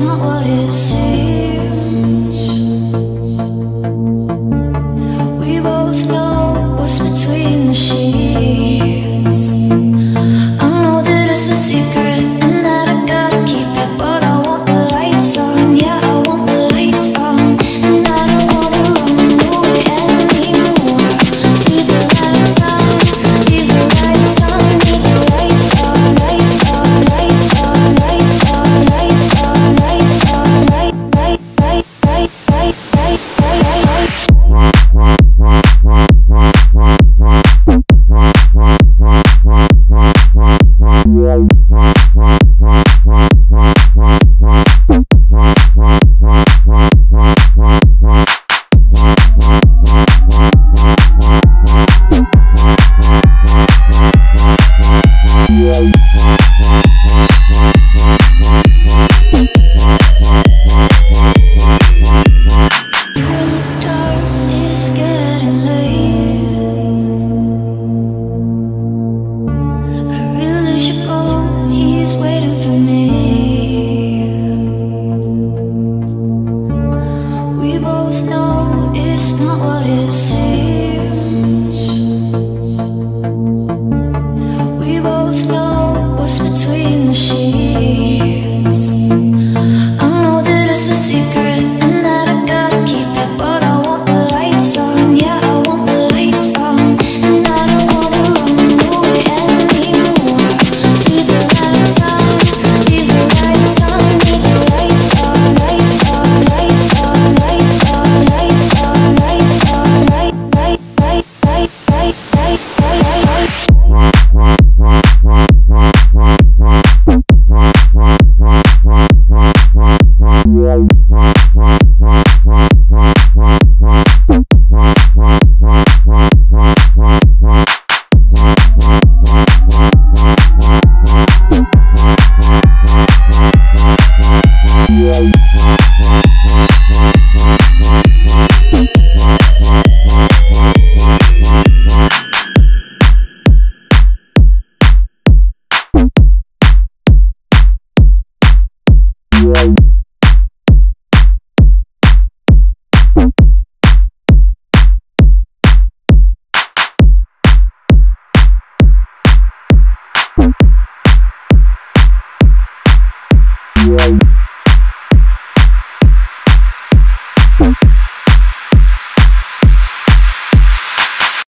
not what it seems. both know it's not what it's